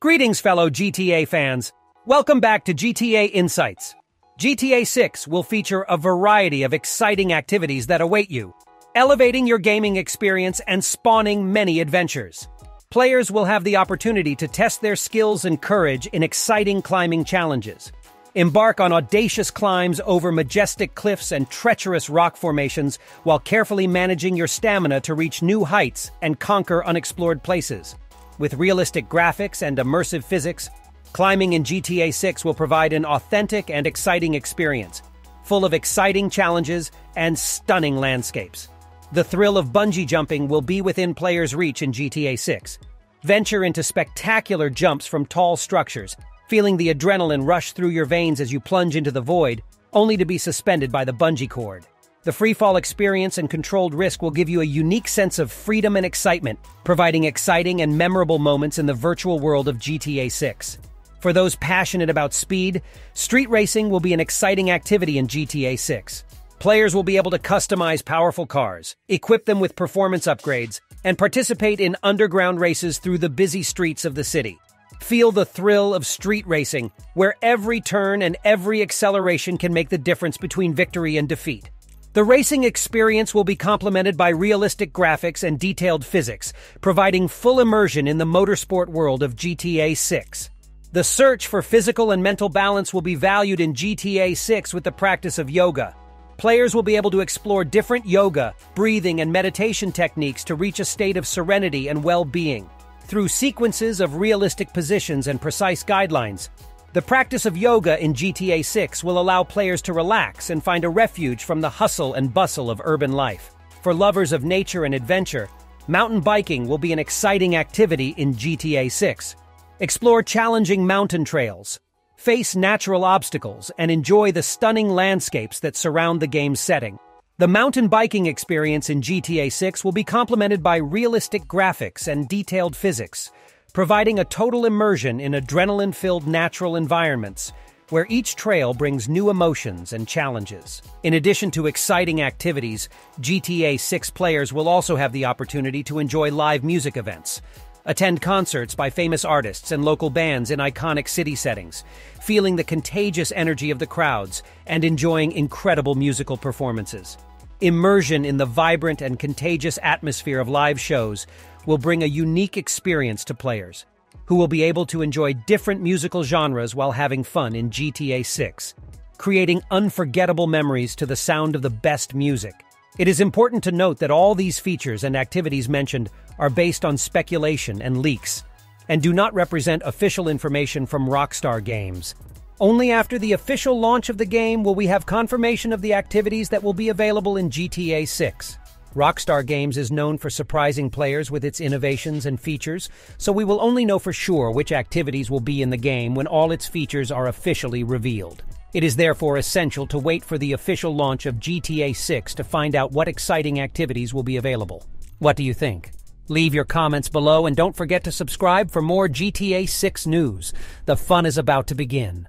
Greetings, fellow GTA fans. Welcome back to GTA Insights. GTA 6 will feature a variety of exciting activities that await you, elevating your gaming experience and spawning many adventures. Players will have the opportunity to test their skills and courage in exciting climbing challenges. Embark on audacious climbs over majestic cliffs and treacherous rock formations while carefully managing your stamina to reach new heights and conquer unexplored places. With realistic graphics and immersive physics, climbing in GTA 6 will provide an authentic and exciting experience, full of exciting challenges and stunning landscapes. The thrill of bungee jumping will be within players' reach in GTA 6. Venture into spectacular jumps from tall structures, feeling the adrenaline rush through your veins as you plunge into the void, only to be suspended by the bungee cord. The freefall experience and controlled risk will give you a unique sense of freedom and excitement, providing exciting and memorable moments in the virtual world of GTA 6. For those passionate about speed, street racing will be an exciting activity in GTA 6. Players will be able to customize powerful cars, equip them with performance upgrades, and participate in underground races through the busy streets of the city. Feel the thrill of street racing, where every turn and every acceleration can make the difference between victory and defeat. The racing experience will be complemented by realistic graphics and detailed physics, providing full immersion in the motorsport world of GTA 6. The search for physical and mental balance will be valued in GTA 6 with the practice of yoga. Players will be able to explore different yoga, breathing, and meditation techniques to reach a state of serenity and well-being. Through sequences of realistic positions and precise guidelines, the practice of yoga in GTA 6 will allow players to relax and find a refuge from the hustle and bustle of urban life. For lovers of nature and adventure, mountain biking will be an exciting activity in GTA 6. Explore challenging mountain trails, face natural obstacles, and enjoy the stunning landscapes that surround the game's setting. The mountain biking experience in GTA 6 will be complemented by realistic graphics and detailed physics, providing a total immersion in adrenaline filled natural environments where each trail brings new emotions and challenges. In addition to exciting activities, GTA 6 players will also have the opportunity to enjoy live music events, attend concerts by famous artists and local bands in iconic city settings, feeling the contagious energy of the crowds and enjoying incredible musical performances. Immersion in the vibrant and contagious atmosphere of live shows will bring a unique experience to players, who will be able to enjoy different musical genres while having fun in GTA 6, creating unforgettable memories to the sound of the best music. It is important to note that all these features and activities mentioned are based on speculation and leaks, and do not represent official information from Rockstar Games. Only after the official launch of the game will we have confirmation of the activities that will be available in GTA 6. Rockstar Games is known for surprising players with its innovations and features, so we will only know for sure which activities will be in the game when all its features are officially revealed. It is therefore essential to wait for the official launch of GTA 6 to find out what exciting activities will be available. What do you think? Leave your comments below and don't forget to subscribe for more GTA 6 news. The fun is about to begin.